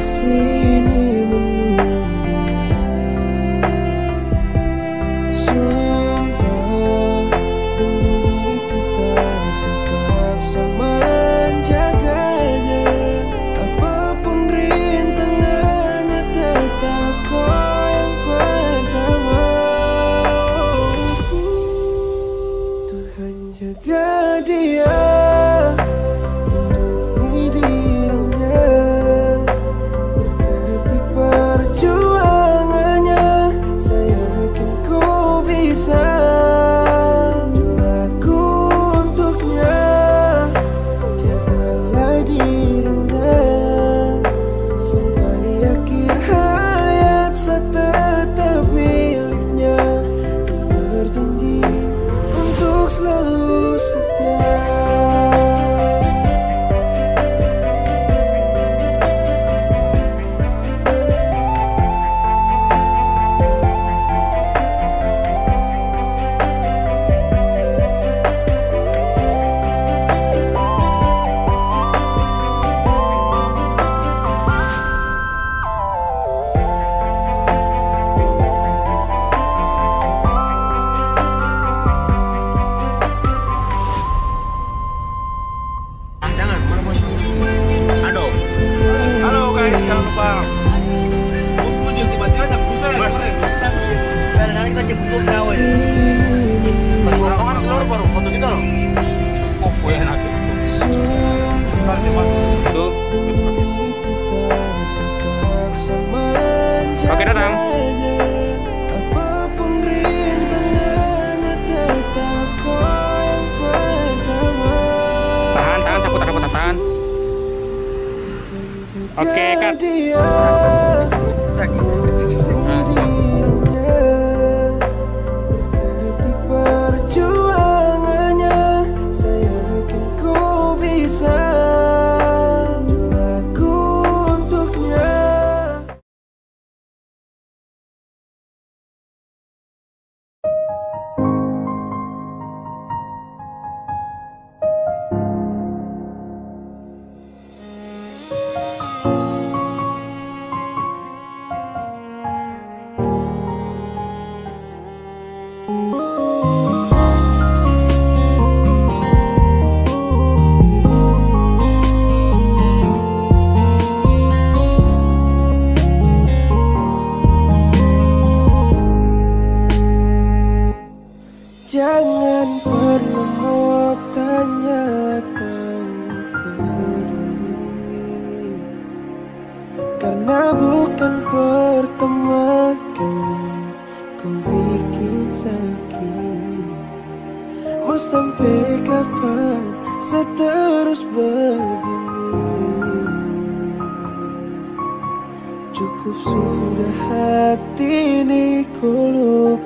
sini rela ku bikin sakit. Mau sampai kapan seterus begini Cukup sudah hati ini ku lupa.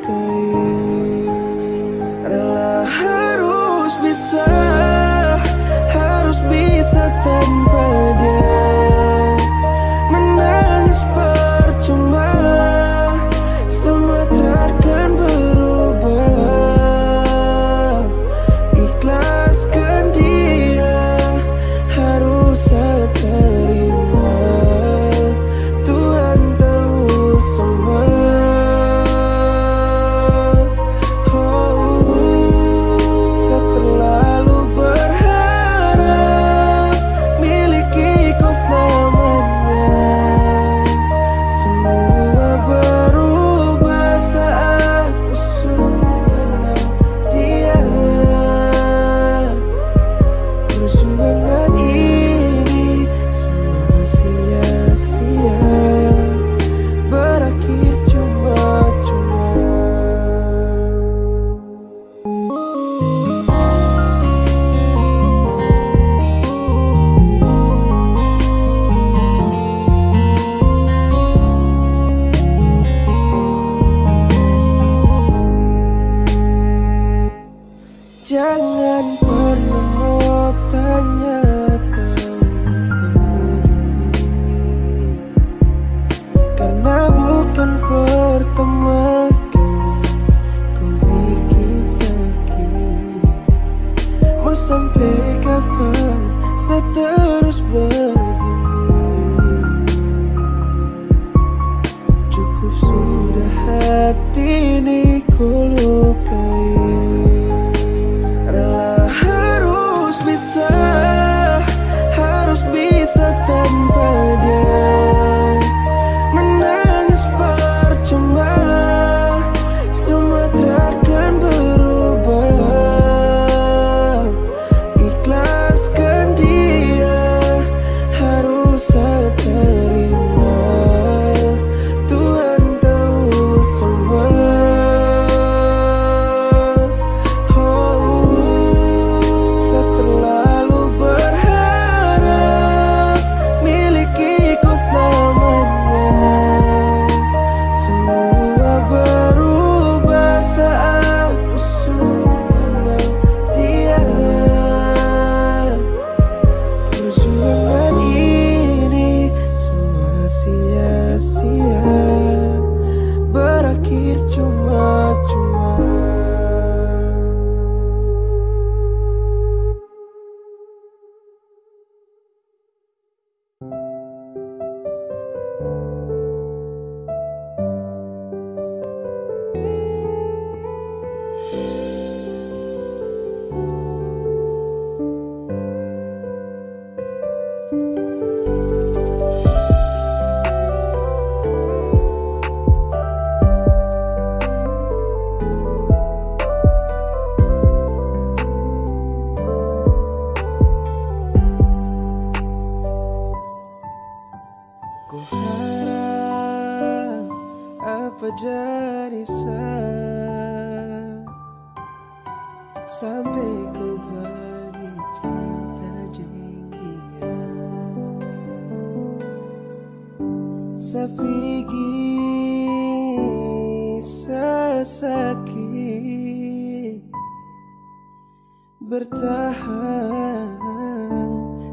perlahan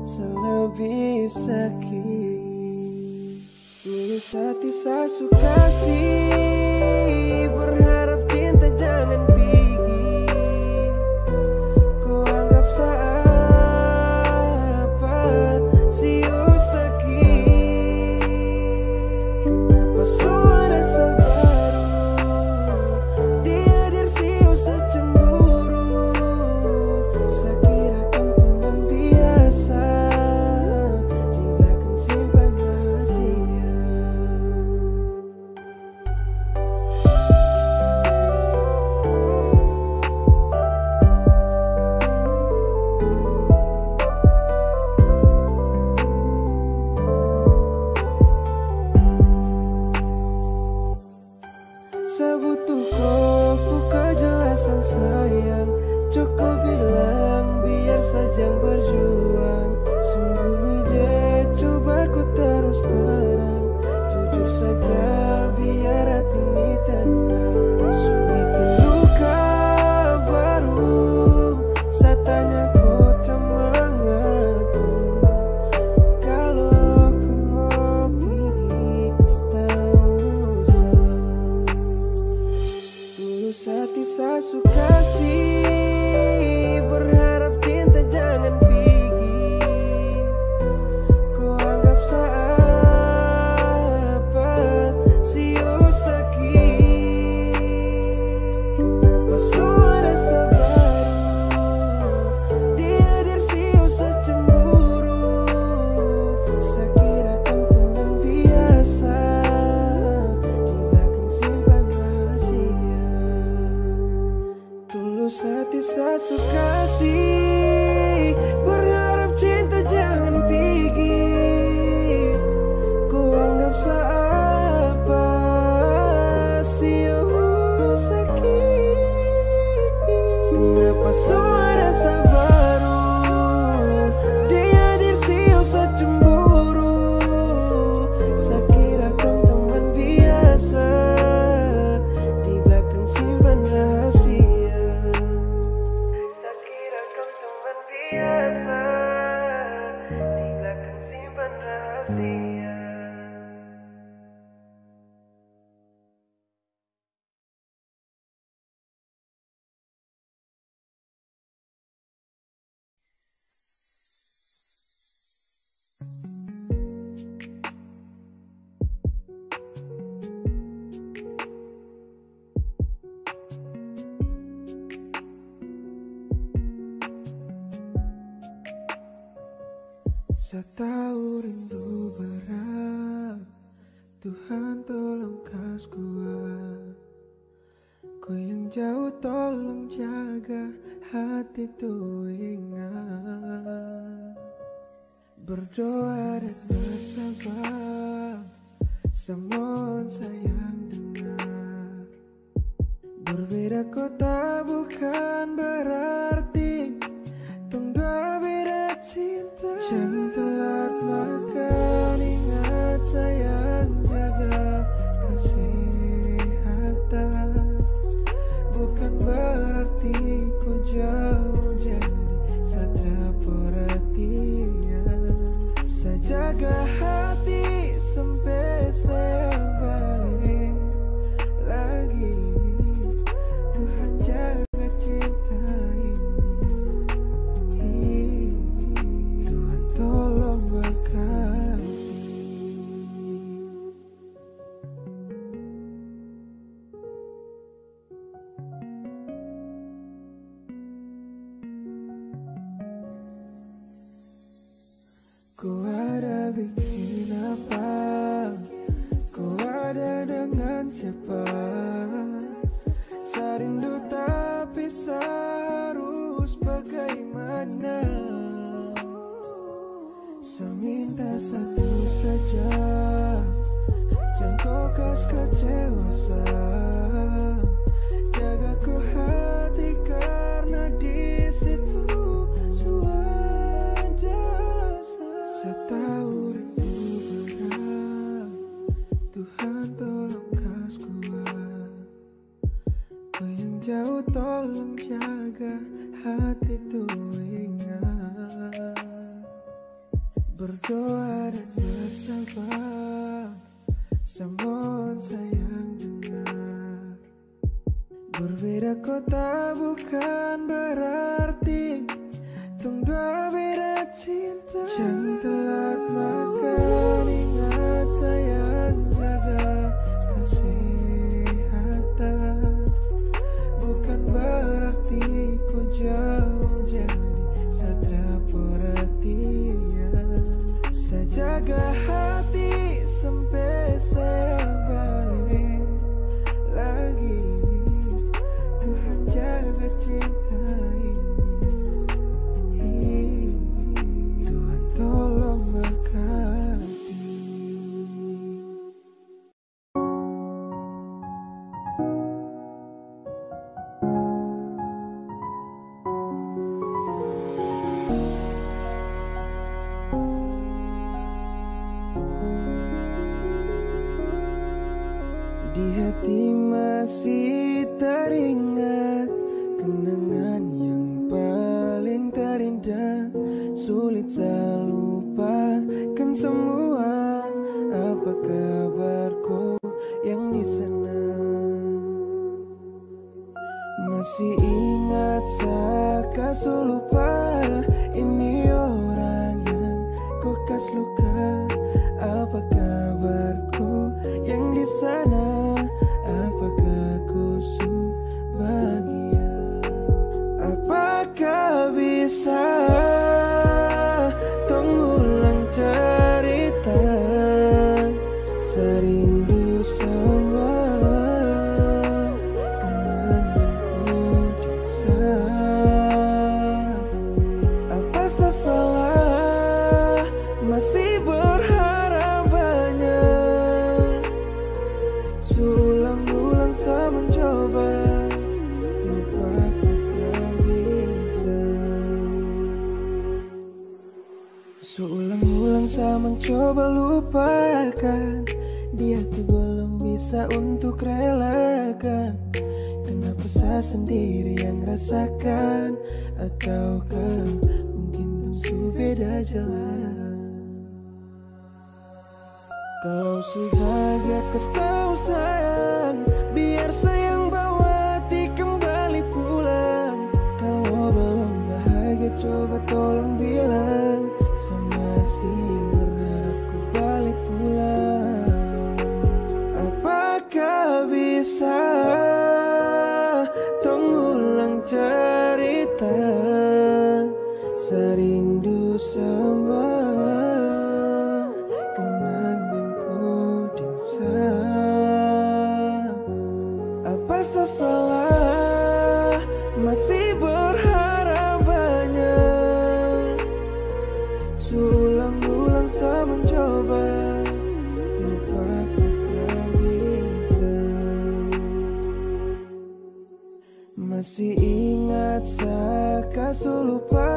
selebih sakit. Tulis hati Sasukasi kasih jauh tolong jaga hati tu ingat. Berdoa dan bersabar Semohon sayang dengar. Berbeda kota bukan berarti Tunggu beda cinta. Jangan telat makan ingat sayang yeah. Samohon sayang dengar. Berbeda kota bukan berarti Tunggu beda cinta. Jangan telat makan Ingat sayang jaga kesehatan Bukan berarti ku jauh masih teringat Kenangan yang paling terindah. Sulit saya lupakan semua. Apa kabarku yang di Masih ingat saya lupa Saya mencoba lupakan. Dia tuh belum bisa untuk relakan. Kenapa saya sendiri yang rasakan? Ataukah mungkin tuh beda jalan? Kalau sudah dia kasih tahu sayang Biar sayang bawa hati kembali pulang. Kalau belum bahagia coba tolong Masih berharap banyak. Sulang-ulang saya mencoba Lupaku tak bisa. Masih ingat saya kasih lupa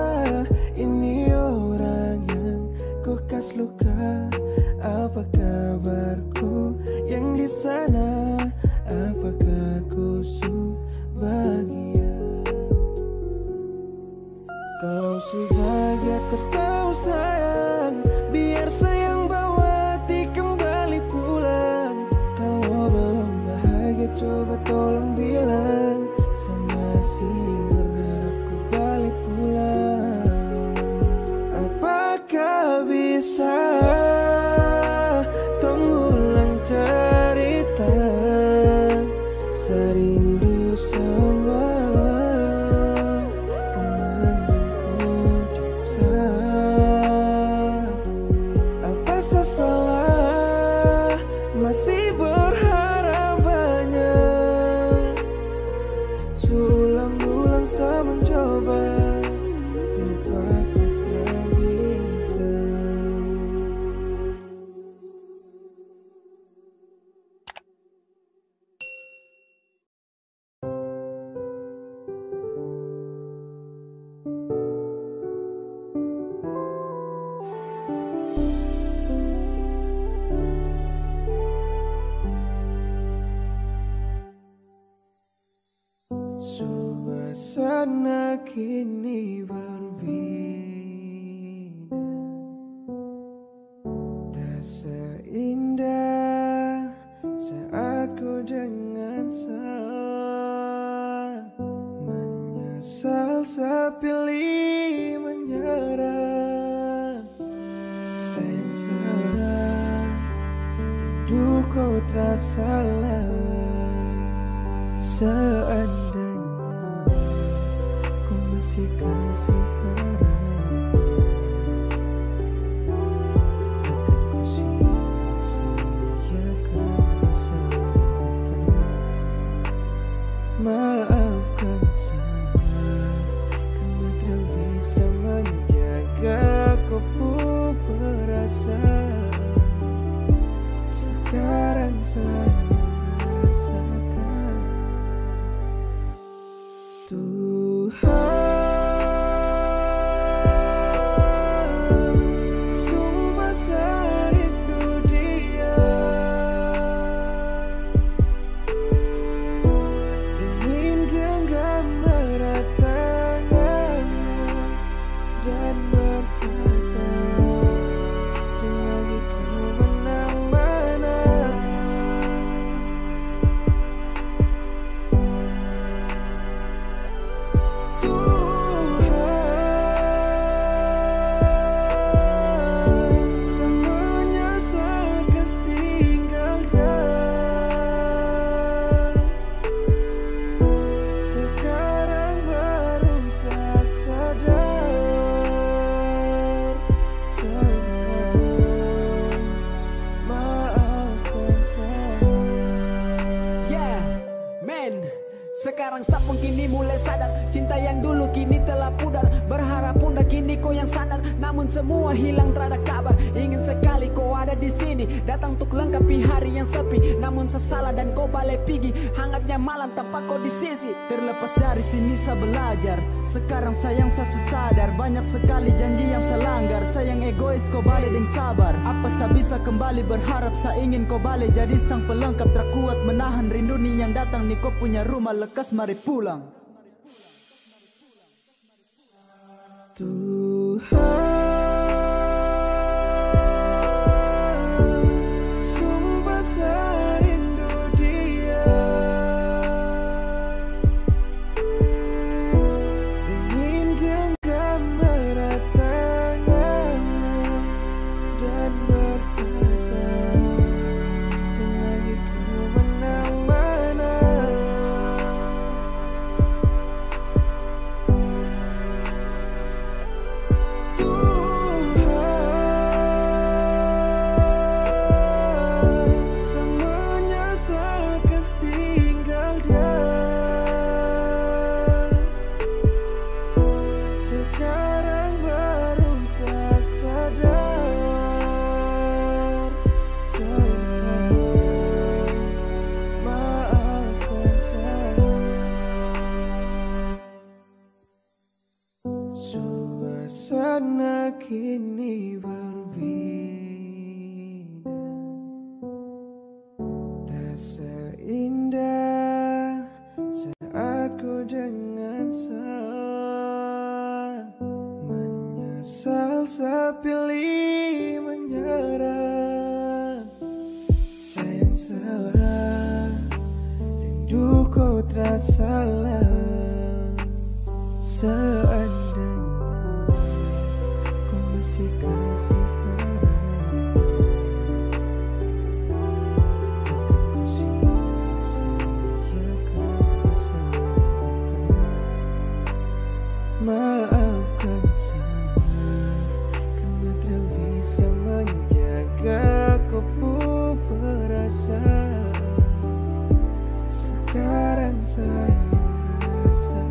terasa Seandainya ku masih kasih harap belajar. Sekarang sayang saya sadar Banyak sekali janji yang saya langgar. Sayang egois kau balik dan sabar. Apa saya bisa kembali berharap? Saya ingin kau balik jadi sang pelengkap. Terkuat menahan rindu nih yang datang Nih kau punya rumah lekas mari pulang. Tuhan. merasa Sekarang saya merasa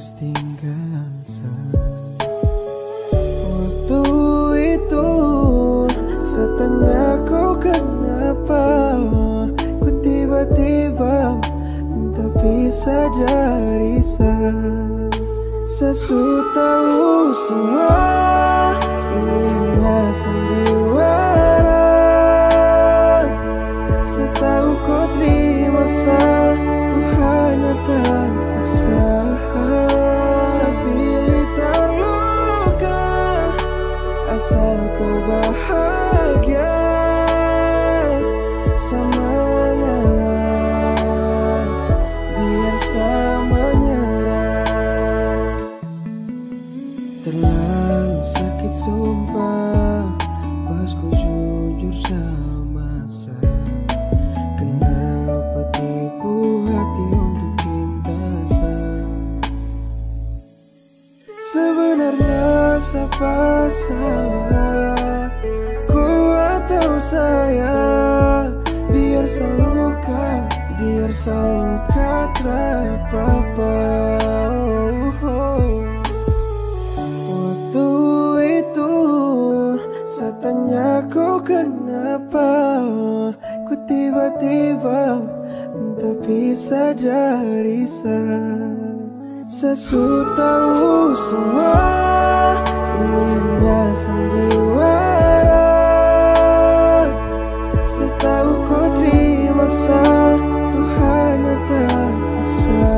tugas tinggal Waktu itu saya tanya kau kenapa? Ku tiba-tiba minta pisah dari saya Sesu tahu semua ini hanya sandiwara. Setahu kau terima satu bahagia Samanya biar sama nyerah Terlalu sakit sumpah Pas ku jujur sama saya. Kenapa tipu hati untuk cinta saya? Sebenarnya siapa saya Ku atau saya Biar seluka Biar seluka terapa-apa oh, oh. Waktu itu saya tanya kau kenapa Ku tiba-tiba minta pisah dari saya Sesu tahu semua ini hanya Setahu kau terima satu hanya terpaksa.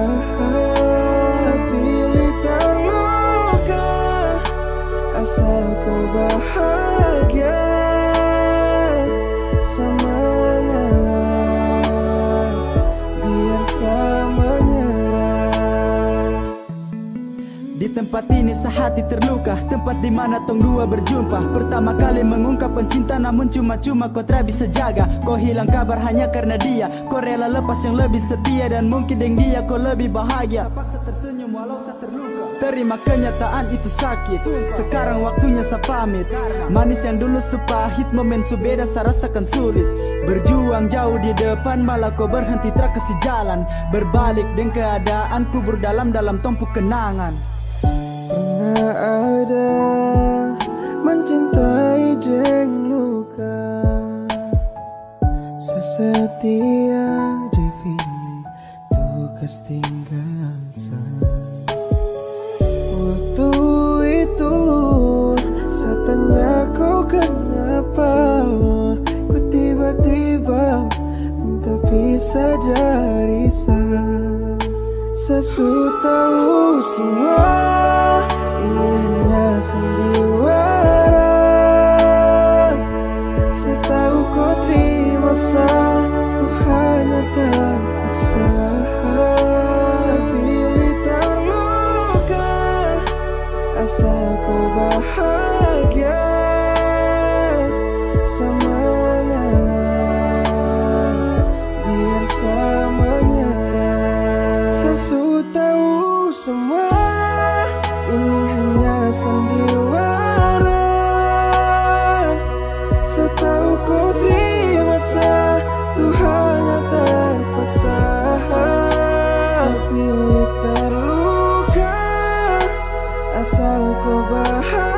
Sapili terluka Asal kau bahagia tempat ini sehati terluka Tempat di mana tong dua berjumpa. Pertama kali mengungkapkan cinta Namun cuma-cuma kau tak bisa jaga. Kau hilang kabar hanya karena dia. Kau rela lepas yang lebih setia Dan mungkin dengan dia kau lebih bahagia. Paksa tersenyum walau saya terluka. Terima kenyataan itu sakit. Sekarang waktunya saya pamit. Manis yang dulu sepahit Momen subeda saya rasakan sulit. Berjuang jauh di depan Malah kau berhenti tak kasih jalan Berbalik dengan keadaan Kubur dalam-dalam tumpuk kenangan ada mencintai deng luka. Sesetia defini tugas tinggal Waktu itu saya kau kenapa? Ku tiba-tiba minta pisah dari saya Sesu tahu semua ini hanya sandiwara. Setahu kau terima satu hanya terpaksa Sapili terluka asal kau bahagia. Samanya sandiwara Setahu kau terima satu hanya terpaksa. Sapili terluka asal kau bahagia